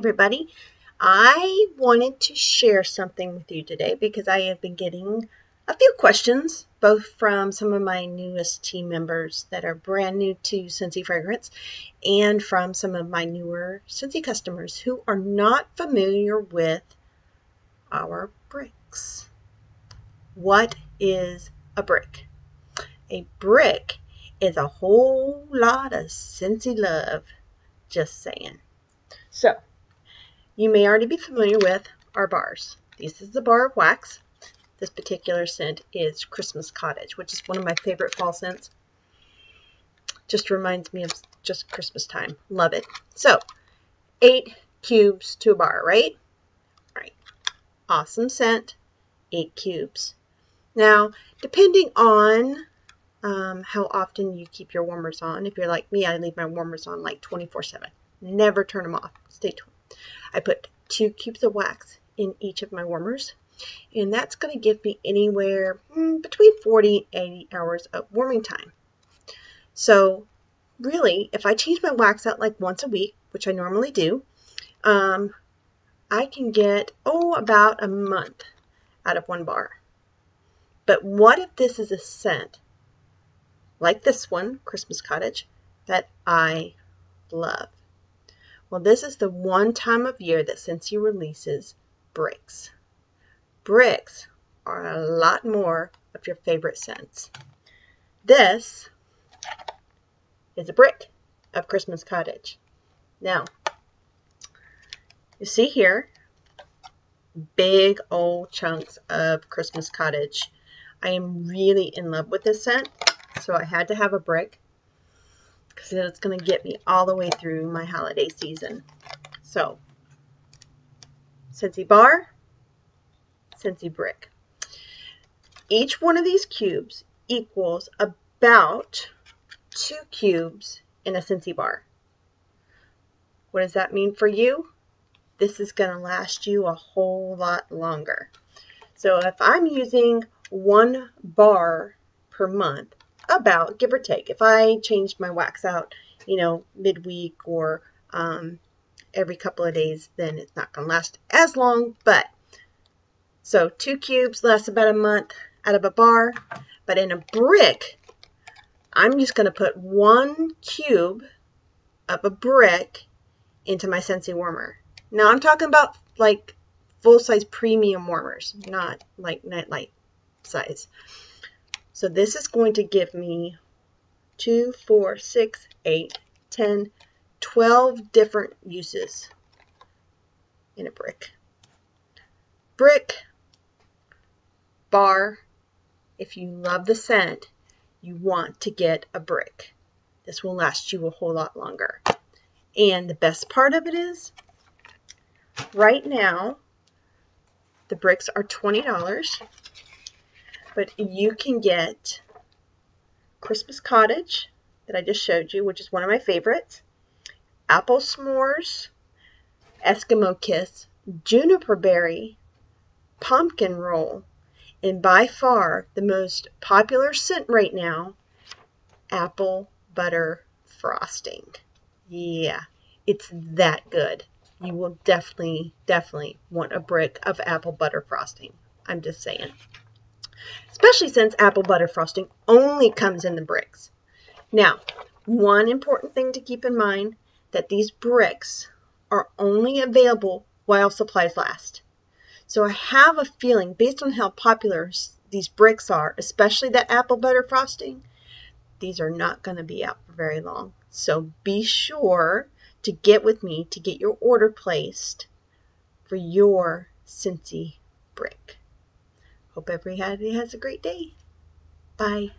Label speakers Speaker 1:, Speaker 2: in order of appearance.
Speaker 1: everybody. I wanted to share something with you today because I have been getting a few questions, both from some of my newest team members that are brand new to Scentsy Fragrance and from some of my newer Scentsy customers who are not familiar with our bricks. What is a brick? A brick is a whole lot of Scentsy love. Just saying. So, you may already be familiar with our bars. This is the bar of wax. This particular scent is Christmas Cottage, which is one of my favorite fall scents. Just reminds me of just Christmas time. Love it. So, eight cubes to a bar, right? All right. Awesome scent. Eight cubes. Now, depending on um, how often you keep your warmers on. If you're like me, I leave my warmers on like 24 7. Never turn them off. Stay tuned. I put two cubes of wax in each of my warmers, and that's going to give me anywhere hmm, between 40 and 80 hours of warming time. So, really, if I change my wax out like once a week, which I normally do, um, I can get, oh, about a month out of one bar. But what if this is a scent like this one, Christmas Cottage, that I love. Well, this is the one time of year that Scentsy releases bricks. Bricks are a lot more of your favorite scents. This is a brick of Christmas Cottage. Now, you see here, big old chunks of Christmas Cottage. I am really in love with this scent. So I had to have a brick because it's going to get me all the way through my holiday season. So, Scentsy bar, Scentsy brick. Each one of these cubes equals about two cubes in a Scentsy bar. What does that mean for you? This is going to last you a whole lot longer. So if I'm using one bar per month, about, give or take. If I change my wax out, you know, midweek or um, every couple of days, then it's not going to last as long. But so two cubes lasts about a month out of a bar. But in a brick, I'm just going to put one cube of a brick into my Scentsy warmer. Now I'm talking about like full-size premium warmers, not like nightlight size. So this is going to give me 2, 4, 6, 8, 10, 12 different uses in a brick. Brick, bar, if you love the scent, you want to get a brick. This will last you a whole lot longer. And the best part of it is, right now, the bricks are $20 but you can get Christmas Cottage that I just showed you, which is one of my favorites, Apple S'mores, Eskimo Kiss, Juniper Berry, Pumpkin Roll, and by far the most popular scent right now, Apple Butter Frosting. Yeah, it's that good. You will definitely, definitely want a brick of apple butter frosting. I'm just saying especially since apple butter frosting only comes in the bricks. Now, one important thing to keep in mind that these bricks are only available while supplies last. So I have a feeling, based on how popular these bricks are, especially that apple butter frosting, these are not going to be out for very long. So be sure to get with me to get your order placed for your Scentsy brick. Hope everybody has a great day. Bye.